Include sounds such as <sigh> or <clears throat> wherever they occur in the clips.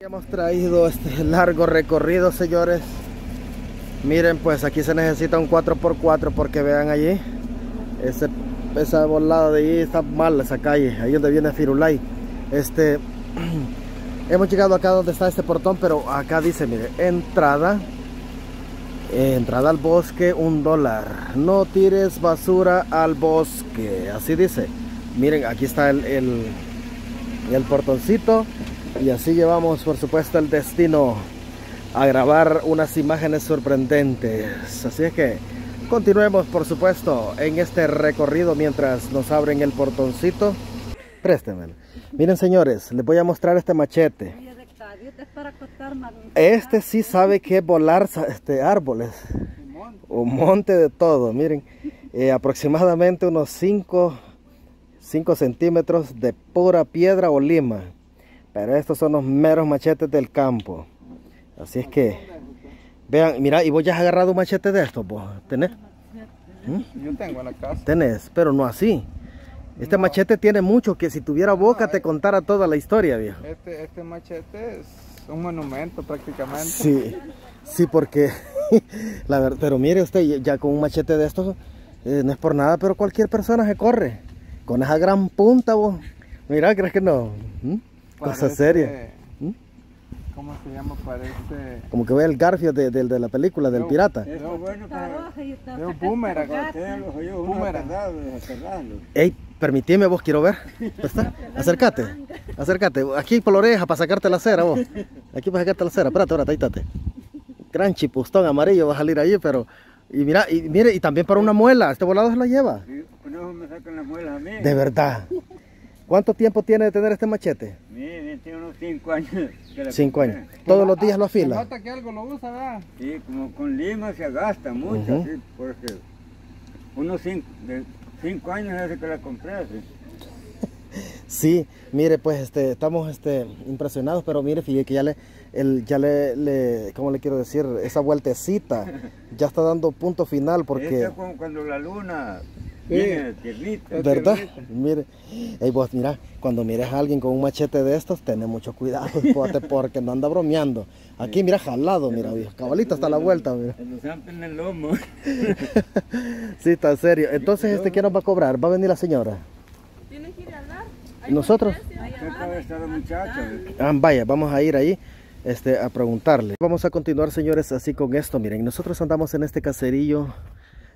Hemos traído este largo recorrido, señores. Miren, pues aquí se necesita un 4x4 porque vean allí. Ese, esa volada de ahí está mal, esa calle. Ahí donde viene Firulay. Este, <clears throat> hemos llegado acá donde está este portón, pero acá dice, mire, entrada. entrada al bosque, un dólar. No tires basura al bosque. Así dice. Miren, aquí está el, el portoncito y así llevamos por supuesto el destino a grabar unas imágenes sorprendentes. Así es que continuemos por supuesto en este recorrido mientras nos abren el portoncito. Préstenmelo miren señores les voy a mostrar este machete. Este sí sabe que volar este, árboles. Un monte de todo miren. Eh, aproximadamente unos 5 5 centímetros de pura piedra o lima pero estos son los meros machetes del campo. Así es que, vean, mira, y vos ya has agarrado un machete de estos, vos, ¿tenés? ¿Mm? Yo tengo en la casa. Tenés, pero no así. Este machete tiene mucho que si tuviera boca te contara toda la historia, viejo. Este, este machete es un monumento prácticamente. Sí, sí, porque, <laughs> la verdad, pero mire usted, ya con un machete de estos, eh, no es por nada, pero cualquier persona se corre. Con esa gran punta, vos. Mira, ¿crees que no? ¿Mm? Cosa seria. ¿Mm? ¿Cómo se llama? Parece... Como que ve el Garfio de, de, de la película, del pirata. Es bueno Es un boomerang. Ey, permitime vos, quiero ver. <laughs> ¿Está? Acércate, acércate. Aquí por la oreja para sacarte la cera vos. Aquí para sacarte la cera. Espérate, ahora, ahí Gran chipustón amarillo va a salir ahí, pero... Y mira, y mire, y también para una muela. Este volado se la lleva. Sí, eso me sacan las muelas a mí. De verdad. ¿Cuánto tiempo tiene de tener este machete? Sí, tiene unos 5 años. Cinco años. ¿Todos los días lo afila? Se nota que algo lo usa, ¿verdad? Sí, como con lima se gasta mucho, sí, porque unos 5 años hace que la compré, sí. <laughs> Sí, mire, pues este, estamos este, impresionados, pero mire, fíjate que ya le, el, ya le, le, ¿cómo le quiero decir? Esa vueltecita ya está dando punto final porque... Es como cuando la luna Viene ¿Verdad? Mire, hey, vos, mira, cuando mires a alguien con un machete de estos, ten mucho cuidado, <laughs> porque no anda bromeando. Aquí, mira, jalado, mira, cabalito hasta la vuelta, mira. en el lomo. <laughs> sí, está en serio. Entonces, este, ¿quién nos va a cobrar? ¿Va a venir la señora? Tiene que ir a hablar. ¿Nosotros? Ah, vaya, vamos a ir ahí este, a preguntarle. Vamos a continuar, señores, así con esto. Miren, nosotros andamos en este caserillo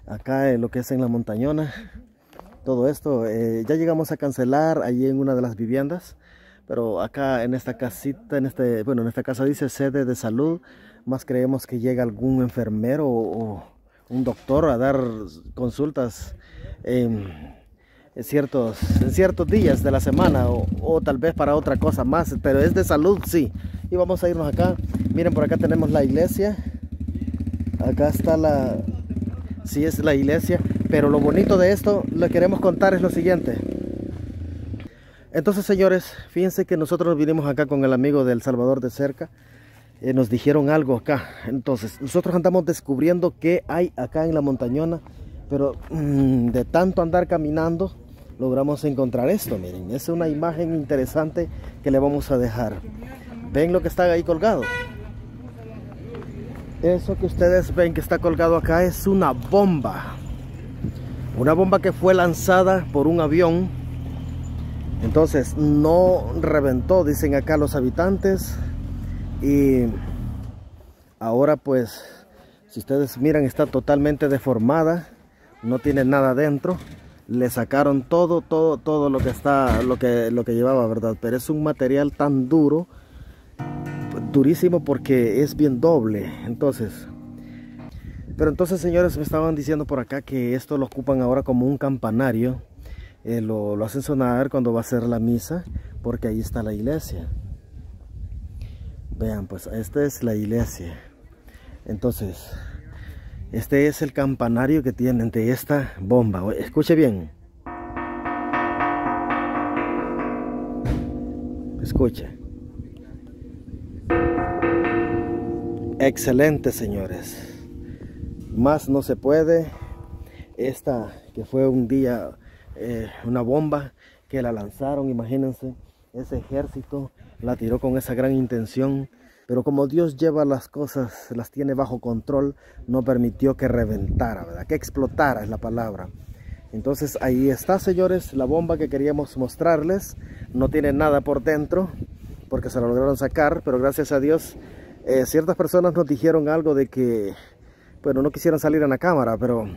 acá en lo que es en la montañona todo esto eh, ya llegamos a cancelar allí en una de las viviendas pero acá en esta casita en este bueno en esta casa dice sede de salud más creemos que llega algún enfermero o, un doctor a dar consultas en, ciertos en ciertos días de la semana o, o, tal vez para otra cosa más pero es de salud sí. Y vamos a irnos acá. Miren por acá tenemos la iglesia. Acá está la sí es la iglesia, pero lo bonito de esto, lo que queremos contar es lo siguiente. Entonces, señores, fíjense que nosotros vinimos acá con el amigo del Salvador de cerca. Eh, nos dijeron algo acá. Entonces, nosotros andamos descubriendo qué hay acá en la montañona. Pero mm, de tanto andar caminando, logramos encontrar esto. Miren, es una imagen interesante que le vamos a dejar. ¿Ven lo que está ahí colgado? Eso que ustedes ven que está colgado acá es una bomba. Una bomba que fue lanzada por un avión. Entonces no reventó, dicen acá los habitantes. Y ahora pues, si ustedes miran, está totalmente deformada. No tiene nada dentro. Le sacaron todo, todo, todo lo que está, lo que, lo que llevaba, ¿verdad? Pero es un material tan duro durísimo porque es bien doble. Entonces, pero entonces señores me estaban diciendo por acá que esto lo ocupan ahora como un campanario. Eh, lo, lo, hacen sonar cuando va a ser la misa porque ahí está la iglesia. Vean pues, esta es la iglesia. Entonces, este es el campanario que tienen de esta bomba. Escuche bien. Escuche. Excelente, señores. Más no se puede. Esta que fue un día eh, una bomba que la lanzaron, imagínense, ese ejército la tiró con esa gran intención, pero como Dios lleva las cosas, las tiene bajo control, no permitió que reventara, ¿verdad? Que explotara es la palabra. Entonces ahí está, señores, la bomba que queríamos mostrarles. No tiene nada por dentro porque se lo lograron sacar, pero gracias a Dios eh, ciertas personas nos dijeron algo de que, bueno, no quisieran salir en la cámara, pero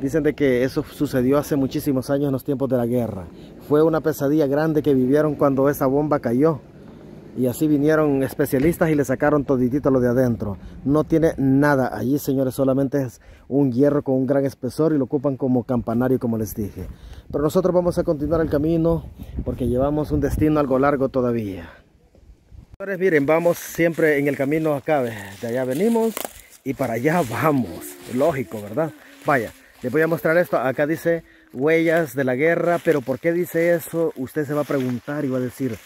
dicen de que eso sucedió hace muchísimos años en los tiempos de la guerra. Fue una pesadilla grande que vivieron cuando esa bomba cayó. Y así vinieron especialistas y le sacaron toditito lo de adentro. No tiene nada allí, señores, solamente es un hierro con un gran espesor y lo ocupan como campanario, como les dije. Pero nosotros vamos a continuar el camino porque llevamos un destino algo largo todavía. Señores, miren, vamos siempre en el camino acá, de allá venimos y para allá <laughs> vamos. Lógico, ¿verdad? Vaya, les voy a mostrar esto. Acá dice huellas de la guerra, pero ¿por qué dice eso? Usted se va a preguntar y va a decir,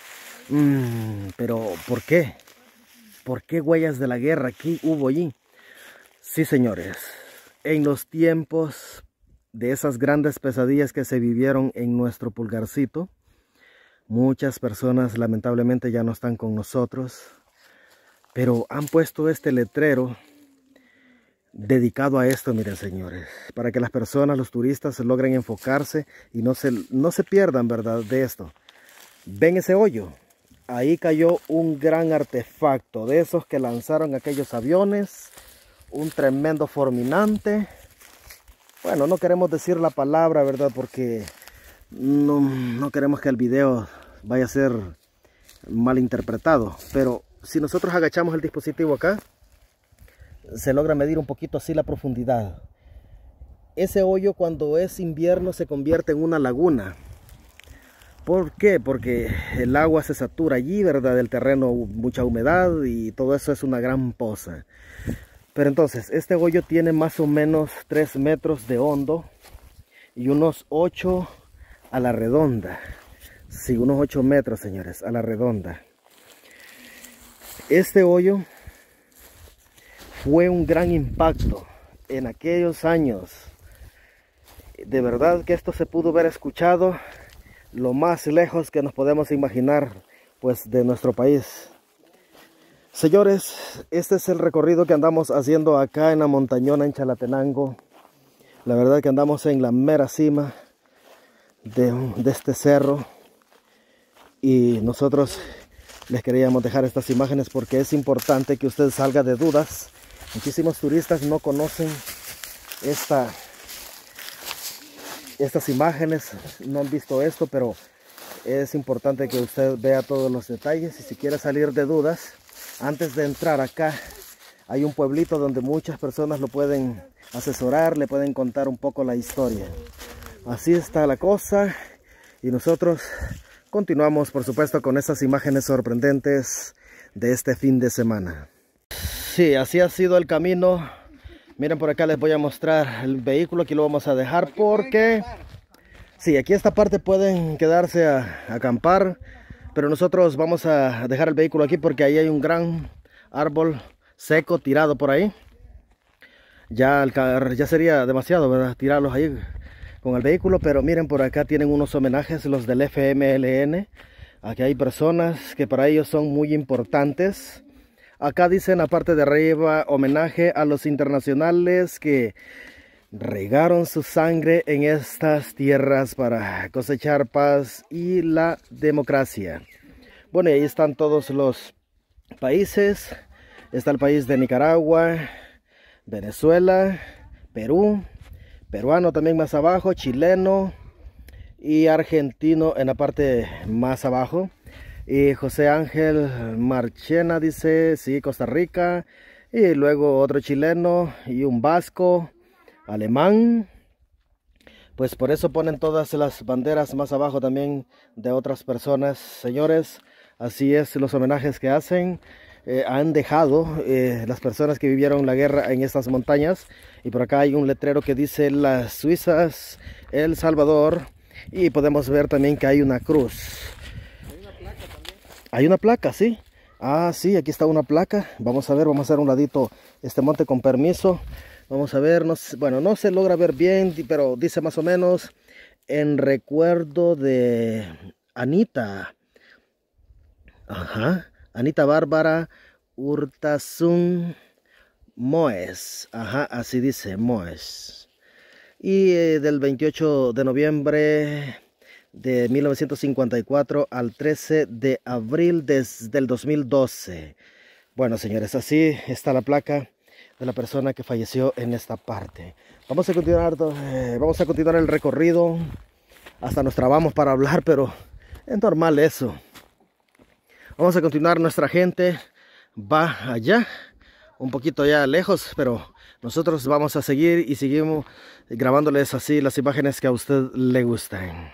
Mm, pero, ¿por qué? ¿Por qué huellas de la guerra? aquí hubo allí? Sí, señores. En los tiempos de esas grandes pesadillas que se vivieron en nuestro pulgarcito, muchas personas lamentablemente ya no están con nosotros, pero han puesto este letrero dedicado a esto, miren señores, para que las personas, los turistas, logren enfocarse y no se, no se pierdan, ¿verdad?, de esto. ¿Ven ese hoyo? ahí cayó un gran artefacto de esos que lanzaron aquellos aviones. Un tremendo forminante. Bueno, no queremos decir la palabra, ¿verdad? Porque no, queremos que el video vaya a ser mal interpretado. Pero si nosotros agachamos el dispositivo acá, se logra medir un poquito así la profundidad. Ese hoyo cuando es invierno se convierte en una laguna. ¿Por qué? Porque el agua se satura allí, ¿verdad? Del terreno, mucha humedad y todo eso es una gran poza. Pero entonces, este hoyo tiene más o menos 3 metros de hondo y unos 8 a la redonda. Sí, unos 8 metros, señores, a la redonda. Este hoyo fue un gran impacto en aquellos años. De verdad que esto se pudo haber escuchado lo más lejos que nos podemos imaginar pues de nuestro país. Señores, este es el recorrido que andamos haciendo acá en la montañona en Chalatenango. La verdad que andamos en la mera cima de, de este cerro y nosotros les queríamos dejar estas imágenes porque es importante que usted salga de dudas. Muchísimos turistas no conocen esta estas imágenes, no han visto esto, pero es importante que usted vea todos los detalles y si quiere salir de dudas, antes de entrar acá hay un pueblito donde muchas personas lo pueden asesorar, le pueden contar un poco la historia. Así está la cosa y nosotros continuamos por supuesto con esas imágenes sorprendentes de este fin de semana. Sí, así ha sido el camino Miren por acá les voy a mostrar el vehículo, aquí lo vamos a dejar porque... Sí, aquí esta parte pueden quedarse a, acampar, pero nosotros vamos a dejar el vehículo aquí porque ahí hay un gran árbol seco tirado por ahí. Ya, ya sería demasiado, ¿verdad? Tirarlos ahí con el vehículo, pero miren por acá tienen unos homenajes, los del FMLN. Aquí hay personas que para ellos son muy importantes. Acá dice en la parte de arriba, homenaje a los internacionales que regaron su sangre en estas tierras para cosechar paz y la democracia. Bueno, ahí están todos los países. Está el país de Nicaragua, Venezuela, Perú, peruano también más abajo, chileno y argentino en la parte más abajo. Y José Ángel Marchena dice, sí, Costa Rica. Y luego otro chileno y un vasco, alemán. Pues por eso ponen todas las banderas más abajo también de otras personas. Señores, así es los homenajes que hacen. Eh, han dejado eh, las personas que vivieron la guerra en estas montañas. Y por acá hay un letrero que dice las Suizas, El Salvador. Y podemos ver también que hay una cruz. Hay una placa, sí. Ah, sí, aquí está una placa. Vamos a ver, vamos a hacer un ladito este monte con permiso. Vamos a ver, no, bueno, no se logra ver bien, pero dice más o menos en recuerdo de Anita. Ajá. Anita Bárbara Urtasun Moes. Ajá, así dice, Moes. Y eh, del 28 de noviembre de 1954 al 13 de abril desde el 2012. Bueno, señores, así está la placa de la persona que falleció en esta parte. Vamos a continuar, eh, vamos a continuar el recorrido. Hasta nos trabamos para hablar, pero es normal eso. Vamos a continuar, nuestra gente va allá, un poquito ya lejos, pero nosotros vamos a seguir y seguimos grabándoles así las imágenes que a usted le gustan.